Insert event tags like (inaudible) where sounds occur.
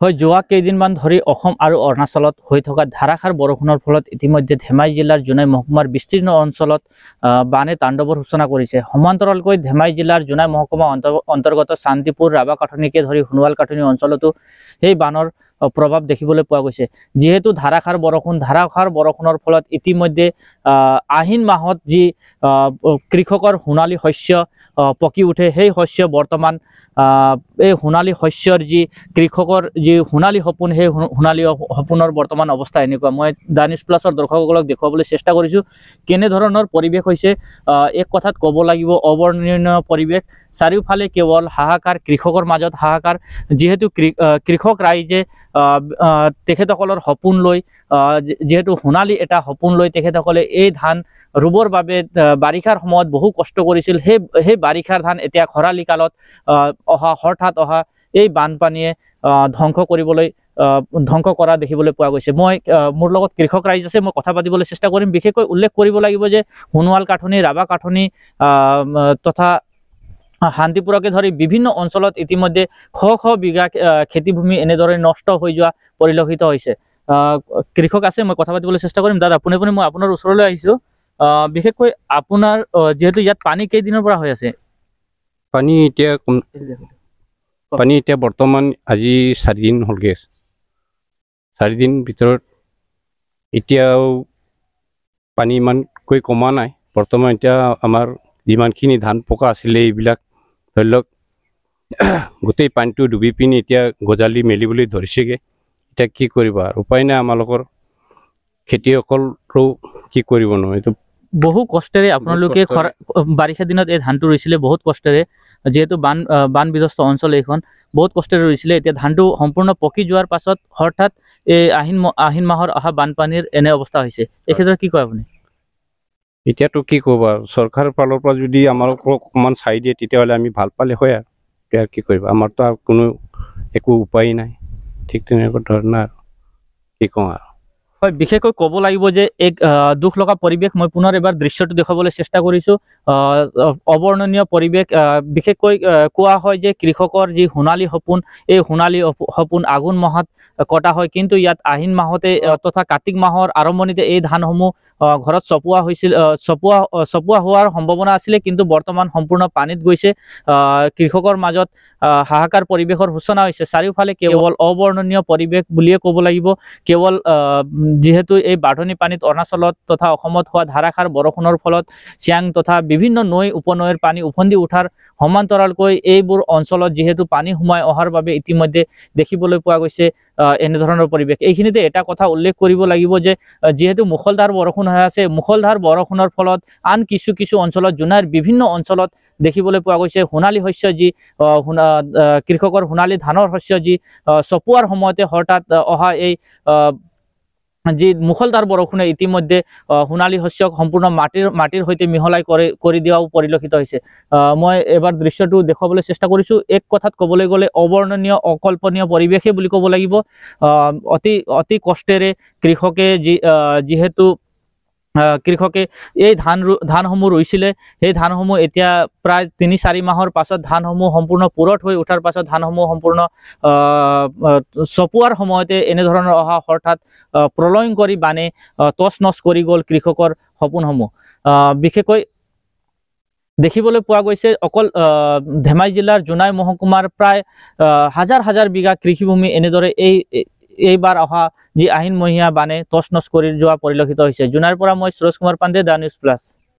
হয় যোৱা কেইদিনমান ধৰি অসম আৰু অৰুণাচলত হৈ থকা ধাৰাসাৰ বৰষুণৰ ফলত ইতিমধ্যে ধেমাজি জিলাৰ জোনাই মহকুমাৰ বিস্তীৰ্ণ অঞ্চলত বানে তাণ্ডৱৰ সূচনা কৰিছে। সমান্তৰালকৈ ধেমাজি জিলাৰ জোনাই মহকুমা অন্ত- অন্তৰ্গত শান্তিপুৰ ৰাবা কাঠনিকে ধৰি সোণোৱাল কাঠনি অঞ্চলতো সেই বানৰ প্ৰভাৱ দেখিবলৈ পোৱা গৈছে। যিহেতু ধাৰাসাৰ বৰষুণ ধাৰাসাৰ বৰষুণৰ ফলত ইতিমধ্যে আহ, আহিন মাহত যি কৃষকৰ সোণালী শস্য পকি উঠে সেই শস্য বৰ্তমান এই সোণালী শস্যৰ যি কৃষকৰ যি সোণালী সপোন সেই সোণালী সপ- সপোনৰ বৰ্তমান অৱস্থা এনেকুৱা। মই নিউজ প্লাছৰ দৰ্শকসকলক দেখুৱাবলৈ চেষ্টা কৰিছোঁ। কেনেধৰণৰ পৰিৱেশ হৈছে? এক কথাত ক'ব লাগিব অবৰ্ণনীয় পৰিৱেশ। চাৰিওফালে কেৱল হাহাকাৰ কৃষকৰ মাজত হাহাকাৰ যিহেতু কৃষক ৰাইজে তেখেতসকলৰ সপোন লৈ যিহেতু সোণালী এটা সপোন লৈ তেখেতসকলে এই ধান ৰুবৰ বাবে বাৰিষাৰ সময়ত বহু কষ্ট কৰিছিল। সেই সেই বাৰিষাৰ ধান এতিয়া খৰালি কালত অহা হঠাৎ অহা এই বানপানীয়ে ধ্বংস কৰিবলৈ ধ্বংস কৰা দেখিবলৈ পোৱা গৈছে। মই মোৰ লগত কৃষক ৰাইজ আছে মই কথা পাতিবলৈ চেষ্টা কৰিম। বিশেষকৈ উল্লেখ কৰিব লাগিব যে সোণোৱাল কাঠনি ৰাবা কাঠনি তথা শান্তিপুৰকে ধৰি বিভিন্ন অঞ্চলত ইতিমধ্যে শ শ বিঘা খেতিভূমি এনেদৰে নষ্ট হৈ যোৱা পৰিলক্ষিত হৈছে। কৃষক আছে মই কথা পাতিবলৈ চেষ্টা কৰিম। দাদা পোনে পোনে মই আপোনাৰ ওচৰলৈ আহিছোঁ। আহ, বিশেষকৈ আপোনাৰ যিহেতু ইয়াত পানী কেইদিনৰ পৰা হৈ আছে? পানী এতিয়া পানী এতিয়া বৰ্তমান আজি চাৰিদিন হ'লগৈ চাৰিদিন ভিতৰত এতিয়াও পানী ইমানকৈ কমা নাই। বৰ্তমান এতিয়া আমাৰ যিমানখিনি ধান পকা আছিলে এইবিলাক ধৰি লওক (clears throat) গোটেই পানীটো ডুবি পিনি এতিয়া গজালি মেলিবলৈ ধৰিছেগৈ এতিয়া কি কৰিবা আৰু? উপায় নাই আমালোকৰ। খেতিয়সকলৰো কি কৰিব ন? এইটো বহু কষ্টেৰে আপোনালোকে বাৰিষা দিনত এই ধানটো ৰুইছিলে বহুত কষ্টেৰে। যিহেতু বান বান বিধ্বস্ত অঞ্চল এইখন বহুত কষ্টেৰে ৰুইছিলে। এতিয়া ধানটো সম্পূৰ্ণ পকি যোৱাৰ পাছত হঠাৎ এই আহিন আহিন মাহৰ অহা বানপানীৰ এনে অৱস্থা হৈছে। এই ক্ষেত্ৰত কি কয় আপুনি? এতিয়াতো কি ক'ব আৰু চৰকাৰৰ ফালৰ পৰা যদি আমালোকক অকণমান চাই দিয়ে তেতিয়াহ'লে আমি ভাল পালে হয় আৰু। এতিয়া কি কৰিবা আমাৰতো আৰু কোনো একো উপায় নাই। ঠিক তেনেকুৱা ধৰণৰ আৰু। কি কওঁ আৰু। হয় বিশেষকৈ ক'ব লাগিব যে এক দুখ লগা পৰিৱেশ মই পুনৰ এবাৰ দৃশ্যটো দেখুৱাবলৈ চেষ্টা কৰিছোঁ। আহ, অবৰ্ণনীয় পৰিৱেশ বিশেষকৈ কোৱা হয় যে কৃষকৰ যি সোণালী সপোন এই সোণালী সপো- সপোন আঘোণ মাহত কটা হয়। কিন্তু ইয়াত আহিন মাহতে তথা কাতিক মাহৰ আৰম্ভণিতে এই ধানসমূহ ঘৰত চপোৱা হৈছিল চপোৱা চপোৱা হোৱাৰ সম্ভাৱনা আছিলে কিন্তু বৰ্তমান সম্পূৰ্ণ পানীত গৈছে। কৃষকৰ মাজত হাহাকাৰ পৰিৱেশৰ সূচনা হৈছে। চাৰিওফালে কেৱল অবৰ্ণনীয় পৰিৱেশ বুলিয়ে ক'ব লাগিব। কেৱল যিহেতু এই বাঢ়নি পানীত অৰুণাচলত তথা অসমত হোৱা ধাৰাসাৰ বৰষুণৰ ফলত চিয়াং তথা বিভিন্ন নৈ উপনৈৰ পানী উফন্দি উঠাৰ সমান্তৰালকৈ এইবোৰ অঞ্চলত যিহেতু পানী সোমাই অহাৰ বাবে ইতিমধ্যে দেখিবলৈ পোৱা গৈছে এনেধৰণৰ পৰিৱেশ। এইখিনিতে এটা কথা উল্লেখ কৰিব লাগিব যে যিহেতু মুখলধাৰ বৰষুণ হৈ আছে মুখলধাৰ বৰষুণৰ ফলত আন কিছু কিছু অঞ্চলত জোনাইৰ বিভিন্ন অঞ্চলত দেখিবলৈ পোৱা গৈছে। সোণালী শস্য যি কৃষকৰ সোণালী ধানৰ শস্য যি চপোৱাৰ সময়তে হঠাৎ অহা এই যি মুখলধাৰ বৰষুণে ইতিমধ্যে সোণালী শস্যক সম্পূৰ্ণ মাটিৰ মাটিৰ সৈতে মিহলাই কৰি দিয়াও পৰিলক্ষিত হৈছে। আহ, মই এবাৰ দৃশ্যটো দেখুৱাবলৈ চেষ্টা কৰিছোঁ। এক কথাত ক'বলৈ গ'লে অবৰ্ণনীয় অকল্পনীয় পৰিৱেশে বুলি ক'ব লাগিব। অতি অতি কষ্টেৰে কৃষকে যিহেতু কৃষকে এই ধান ধানসমূহ ৰুইছিলে। সেই ধানসমূহ এতিয়া প্ৰায় তিনি চাৰি মাহৰ পাছত ধানসমূহ সম্পূৰ্ণ পুৰঠ হৈ উঠাৰ পাছত ধানসমূহ সম্পূৰ্ণ চপোৱাৰ সময়তে এনেধৰণৰ অহা আহ, প্ৰলয়ংকৰী বানে তছ নছ কৰি গ'ল কৃষকৰ সপোনসমূহ। বিশেষকৈ দেখিবলৈ পোৱা গৈছে অকল ধেমাজি জিলাৰ জোনাই মহকুমাৰ প্ৰায় হাজাৰ হাজাৰ বিঘা কৃষিভূমি এনেদৰে এই- এইবাৰ অহা যি আহিনমহীয়া বানে তছ নছ কৰি যোৱা পৰিলক্ষিত হৈছে। জোনাইৰ পৰা মই Suraj Kumar Pandey the news plus.